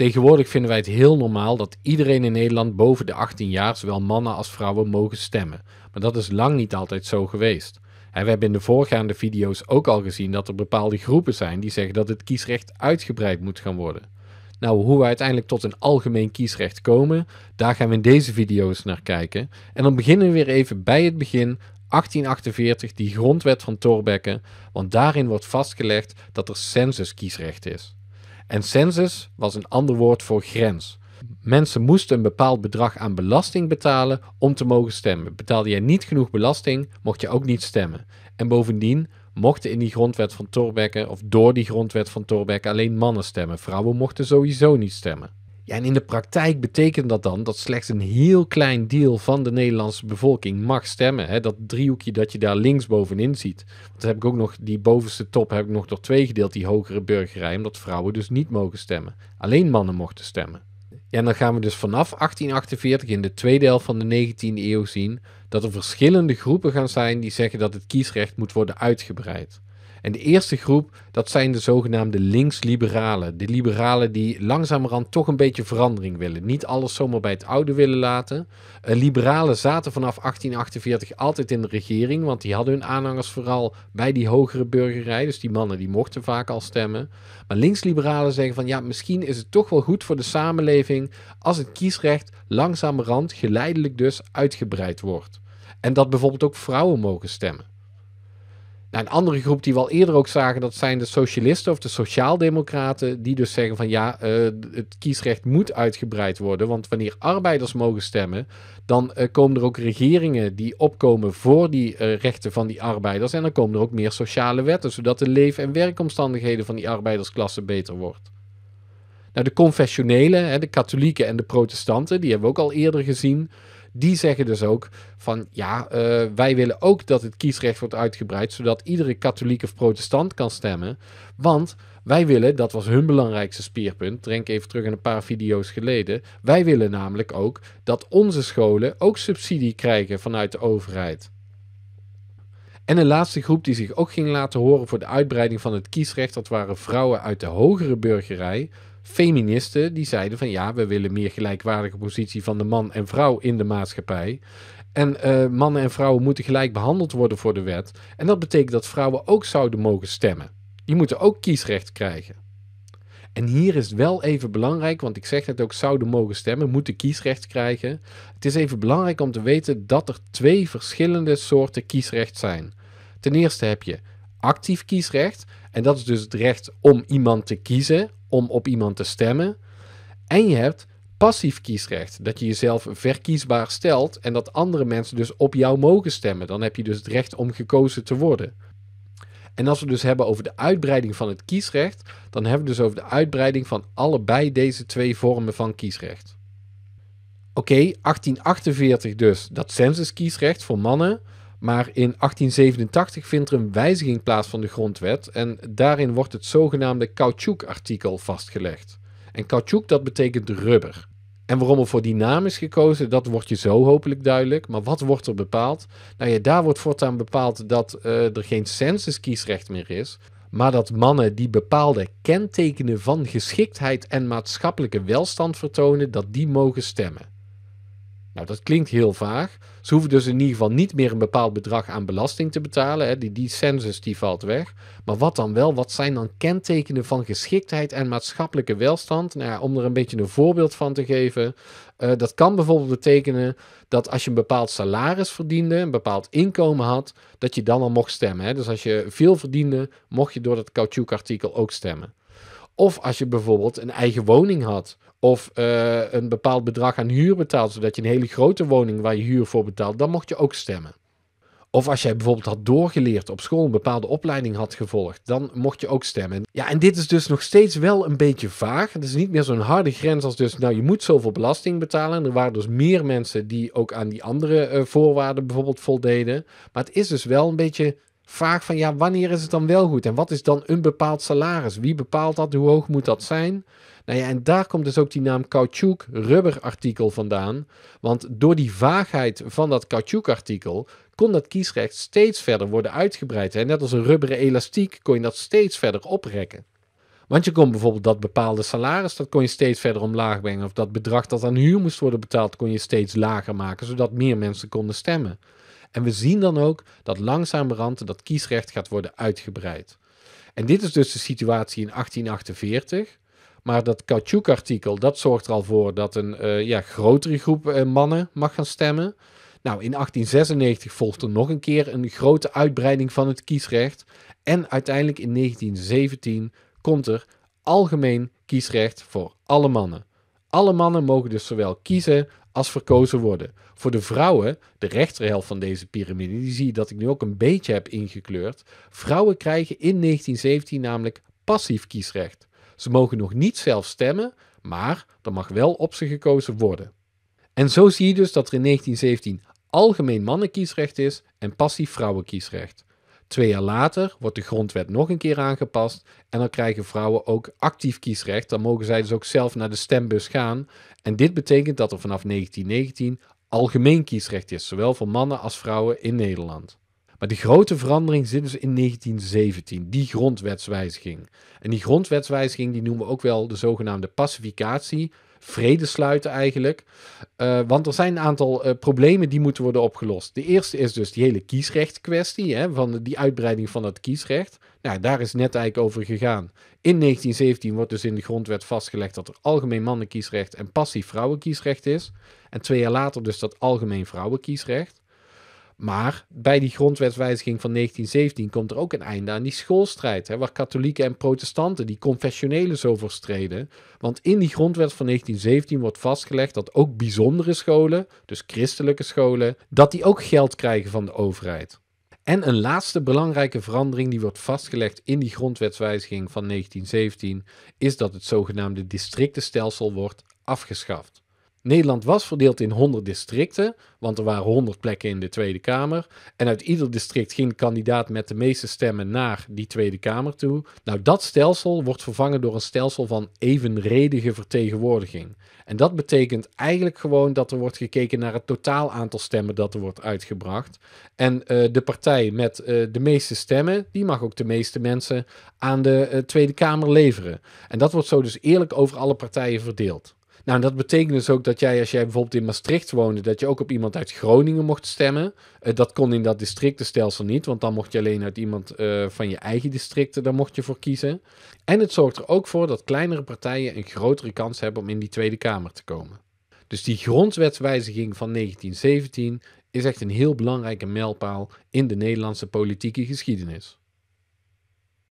Tegenwoordig vinden wij het heel normaal dat iedereen in Nederland boven de 18 jaar, zowel mannen als vrouwen, mogen stemmen. Maar dat is lang niet altijd zo geweest. En we hebben in de voorgaande video's ook al gezien dat er bepaalde groepen zijn die zeggen dat het kiesrecht uitgebreid moet gaan worden. Nou, hoe we uiteindelijk tot een algemeen kiesrecht komen, daar gaan we in deze video's naar kijken. En dan beginnen we weer even bij het begin, 1848, die grondwet van Thorbecke, want daarin wordt vastgelegd dat er censuskiesrecht is. En census was een ander woord voor grens. Mensen moesten een bepaald bedrag aan belasting betalen om te mogen stemmen. Betaalde jij niet genoeg belasting, mocht je ook niet stemmen. En bovendien mochten in die grondwet van Thorbecke, of door die grondwet van Thorbecke, alleen mannen stemmen. Vrouwen mochten sowieso niet stemmen. En in de praktijk betekent dat dan dat slechts een heel klein deel van de Nederlandse bevolking mag stemmen. Hè? Dat driehoekje dat je daar links bovenin ziet. Dan heb ik ook nog die bovenste top heb ik nog door twee gedeeld, die hogere burgerij, omdat vrouwen dus niet mogen stemmen. Alleen mannen mochten stemmen. En dan gaan we dus vanaf 1848 in de tweede helft van de 19e eeuw zien dat er verschillende groepen gaan zijn die zeggen dat het kiesrecht moet worden uitgebreid. En de eerste groep, dat zijn de zogenaamde links-liberalen. De liberalen die langzamerhand toch een beetje verandering willen. Niet alles zomaar bij het oude willen laten. Uh, liberalen zaten vanaf 1848 altijd in de regering, want die hadden hun aanhangers vooral bij die hogere burgerij. Dus die mannen die mochten vaak al stemmen. Maar links-liberalen zeggen van ja, misschien is het toch wel goed voor de samenleving als het kiesrecht langzamerhand, geleidelijk dus, uitgebreid wordt. En dat bijvoorbeeld ook vrouwen mogen stemmen. Nou, een andere groep die we al eerder ook zagen, dat zijn de socialisten of de sociaaldemocraten, die dus zeggen van ja, uh, het kiesrecht moet uitgebreid worden, want wanneer arbeiders mogen stemmen, dan uh, komen er ook regeringen die opkomen voor die uh, rechten van die arbeiders en dan komen er ook meer sociale wetten, zodat de leef- en werkomstandigheden van die arbeidersklasse beter wordt. Nou, de confessionelen, de katholieken en de protestanten, die hebben we ook al eerder gezien, die zeggen dus ook van ja, uh, wij willen ook dat het kiesrecht wordt uitgebreid, zodat iedere katholiek of protestant kan stemmen. Want wij willen, dat was hun belangrijkste speerpunt, denk even terug aan een paar video's geleden, wij willen namelijk ook dat onze scholen ook subsidie krijgen vanuit de overheid. En een laatste groep die zich ook ging laten horen voor de uitbreiding van het kiesrecht, dat waren vrouwen uit de hogere burgerij, feministen die zeiden van ja, we willen meer gelijkwaardige positie van de man en vrouw in de maatschappij. En uh, mannen en vrouwen moeten gelijk behandeld worden voor de wet. En dat betekent dat vrouwen ook zouden mogen stemmen. Die moeten ook kiesrecht krijgen. En hier is wel even belangrijk, want ik zeg het ook, zouden mogen stemmen, moeten kiesrecht krijgen. Het is even belangrijk om te weten dat er twee verschillende soorten kiesrecht zijn. Ten eerste heb je actief kiesrecht. En dat is dus het recht om iemand te kiezen, om op iemand te stemmen. En je hebt passief kiesrecht, dat je jezelf verkiesbaar stelt en dat andere mensen dus op jou mogen stemmen. Dan heb je dus het recht om gekozen te worden. En als we dus hebben over de uitbreiding van het kiesrecht, dan hebben we dus over de uitbreiding van allebei deze twee vormen van kiesrecht. Oké, 1848 dus dat censuskiesrecht voor mannen. Maar in 1887 vindt er een wijziging plaats van de grondwet en daarin wordt het zogenaamde caoutchouc-artikel vastgelegd. En caoutchouc dat betekent rubber. En waarom er voor die naam is gekozen, dat wordt je zo hopelijk duidelijk. Maar wat wordt er bepaald? Nou ja, daar wordt voortaan bepaald dat uh, er geen censuskiesrecht meer is, maar dat mannen die bepaalde kentekenen van geschiktheid en maatschappelijke welstand vertonen, dat die mogen stemmen. Nou, dat klinkt heel vaag. Ze hoeven dus in ieder geval niet meer een bepaald bedrag aan belasting te betalen. Hè. Die, die census die valt weg. Maar wat dan wel? Wat zijn dan kentekenen van geschiktheid en maatschappelijke welstand? Nou ja, om er een beetje een voorbeeld van te geven. Uh, dat kan bijvoorbeeld betekenen dat als je een bepaald salaris verdiende, een bepaald inkomen had, dat je dan al mocht stemmen. Hè. Dus als je veel verdiende, mocht je door dat caoutchouc-artikel ook stemmen. Of als je bijvoorbeeld een eigen woning had. Of uh, een bepaald bedrag aan huur betaalt, zodat je een hele grote woning waar je huur voor betaalt, dan mocht je ook stemmen. Of als jij bijvoorbeeld had doorgeleerd op school, een bepaalde opleiding had gevolgd, dan mocht je ook stemmen. Ja, en dit is dus nog steeds wel een beetje vaag. Het is niet meer zo'n harde grens als dus, nou je moet zoveel belasting betalen. En er waren dus meer mensen die ook aan die andere uh, voorwaarden bijvoorbeeld voldeden. Maar het is dus wel een beetje vaag van, ja, wanneer is het dan wel goed? En wat is dan een bepaald salaris? Wie bepaalt dat? Hoe hoog moet dat zijn? Nou ja, en daar komt dus ook die naam caoutchouc rubberartikel vandaan. Want door die vaagheid van dat caoutchouc-artikel kon dat kiesrecht steeds verder worden uitgebreid. En net als een rubberen elastiek kon je dat steeds verder oprekken. Want je kon bijvoorbeeld dat bepaalde salaris, dat kon je steeds verder omlaag brengen. Of dat bedrag dat aan huur moest worden betaald, kon je steeds lager maken, zodat meer mensen konden stemmen. En we zien dan ook dat langzamerhand dat kiesrecht gaat worden uitgebreid. En dit is dus de situatie in 1848. Maar dat Kautschuk-artikel, dat zorgt er al voor dat een uh, ja, grotere groep uh, mannen mag gaan stemmen. Nou, in 1896 volgt er nog een keer een grote uitbreiding van het kiesrecht. En uiteindelijk in 1917 komt er algemeen kiesrecht voor alle mannen. Alle mannen mogen dus zowel kiezen als verkozen worden. Voor de vrouwen, de rechterhelft van deze piramide, die zie je dat ik nu ook een beetje heb ingekleurd. Vrouwen krijgen in 1917 namelijk passief kiesrecht. Ze mogen nog niet zelf stemmen, maar er mag wel op ze gekozen worden. En zo zie je dus dat er in 1917 algemeen mannenkiesrecht is en passief vrouwenkiesrecht. Twee jaar later wordt de grondwet nog een keer aangepast en dan krijgen vrouwen ook actief kiesrecht. Dan mogen zij dus ook zelf naar de stembus gaan. En dit betekent dat er vanaf 1919 algemeen kiesrecht is, zowel voor mannen als vrouwen in Nederland. Maar de grote verandering zit dus in 1917, die grondwetswijziging. En die grondwetswijziging die noemen we ook wel de zogenaamde pacificatie, vrede sluiten eigenlijk. Uh, want er zijn een aantal uh, problemen die moeten worden opgelost. De eerste is dus die hele kiesrechtkwestie, hè, van die uitbreiding van het kiesrecht. Nou, daar is net eigenlijk over gegaan. In 1917 wordt dus in de grondwet vastgelegd dat er algemeen mannenkiesrecht en passief vrouwenkiesrecht is. En twee jaar later dus dat algemeen vrouwenkiesrecht. Maar bij die grondwetswijziging van 1917 komt er ook een einde aan die schoolstrijd, hè, waar katholieken en protestanten, die confessionelen zo voor streden. Want in die grondwet van 1917 wordt vastgelegd dat ook bijzondere scholen, dus christelijke scholen, dat die ook geld krijgen van de overheid. En een laatste belangrijke verandering die wordt vastgelegd in die grondwetswijziging van 1917 is dat het zogenaamde districtenstelsel wordt afgeschaft. Nederland was verdeeld in 100 districten, want er waren 100 plekken in de Tweede Kamer. En uit ieder district ging kandidaat met de meeste stemmen naar die Tweede Kamer toe. Nou, dat stelsel wordt vervangen door een stelsel van evenredige vertegenwoordiging. En dat betekent eigenlijk gewoon dat er wordt gekeken naar het totaal aantal stemmen dat er wordt uitgebracht. En uh, de partij met uh, de meeste stemmen, die mag ook de meeste mensen aan de uh, Tweede Kamer leveren. En dat wordt zo dus eerlijk over alle partijen verdeeld. Nou, dat betekent dus ook dat jij, als jij bijvoorbeeld in Maastricht woonde, dat je ook op iemand uit Groningen mocht stemmen. Uh, dat kon in dat districtenstelsel niet, want dan mocht je alleen uit iemand uh, van je eigen districten, daar mocht je voor kiezen. En het zorgt er ook voor dat kleinere partijen een grotere kans hebben om in die Tweede Kamer te komen. Dus die grondwetswijziging van 1917 is echt een heel belangrijke mijlpaal in de Nederlandse politieke geschiedenis.